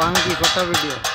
पान की photo video